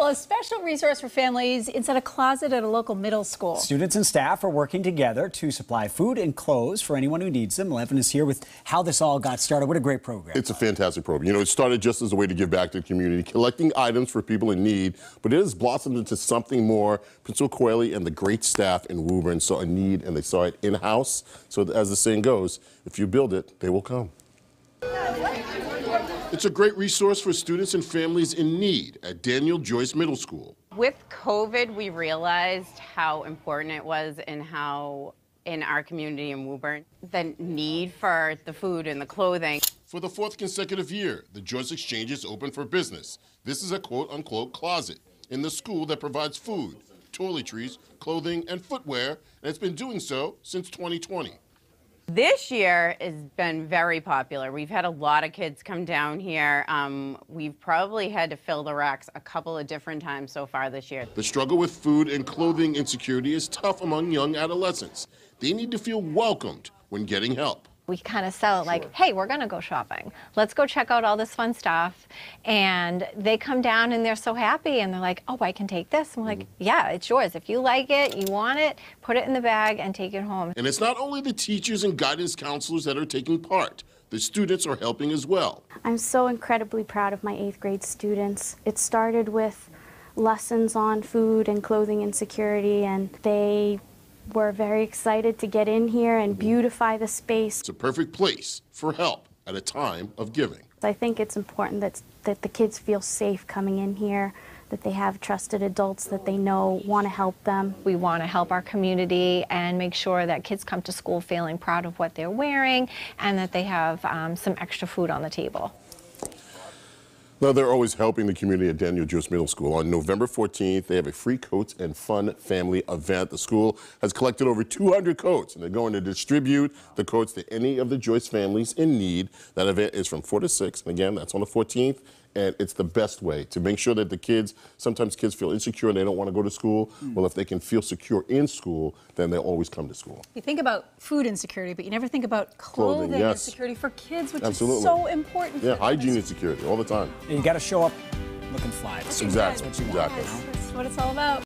Well, a special resource for families inside a closet at a local middle school. Students and staff are working together to supply food and clothes for anyone who needs them. Levan is here with how this all got started. What a great program. It's a fantastic program. You know, it started just as a way to give back to the community, collecting items for people in need, but it has blossomed into something more. Principal Coeli and the great staff in Woburn saw a need and they saw it in-house. So as the saying goes, if you build it, they will come. It's a great resource for students and families in need at Daniel Joyce Middle School. With COVID, we realized how important it was and how in our community in Woburn, the need for the food and the clothing. For the fourth consecutive year, the Joyce Exchange is open for business. This is a quote unquote closet in the school that provides food, toiletries, clothing, and footwear, and it's been doing so since 2020. This year has been very popular. We've had a lot of kids come down here. Um, we've probably had to fill the racks a couple of different times so far this year. The struggle with food and clothing insecurity is tough among young adolescents. They need to feel welcomed when getting help we kind of sell it like, hey, we're going to go shopping. Let's go check out all this fun stuff. And they come down and they're so happy and they're like, oh, I can take this. I'm like, mm-hmm. yeah, it's yours. If you like it, you want it, put it in the bag and take it home. And it's not only the teachers and guidance counselors that are taking part. The students are helping as well. I'm so incredibly proud of my eighth grade students. It started with lessons on food and clothing insecurity, and they we're very excited to get in here and beautify the space. It's a perfect place for help at a time of giving. I think it's important that, that the kids feel safe coming in here, that they have trusted adults that they know want to help them. We want to help our community and make sure that kids come to school feeling proud of what they're wearing and that they have um, some extra food on the table. Now, they're always helping the community at Daniel Joyce Middle School. On November 14th, they have a free coats and fun family event. The school has collected over 200 coats, and they're going to distribute the coats to any of the Joyce families in need. That event is from 4 to 6, and again, that's on the 14th and it's the best way to make sure that the kids sometimes kids feel insecure and they don't want to go to school. Mm. well if they can feel secure in school then they'll always come to school. You think about food insecurity but you never think about clothing, clothing yes. insecurity. For kids which Absolutely. is so important. Yeah hygiene insecurity all the time. You got to show up looking fly. Exactly. exactly. That's what it's all about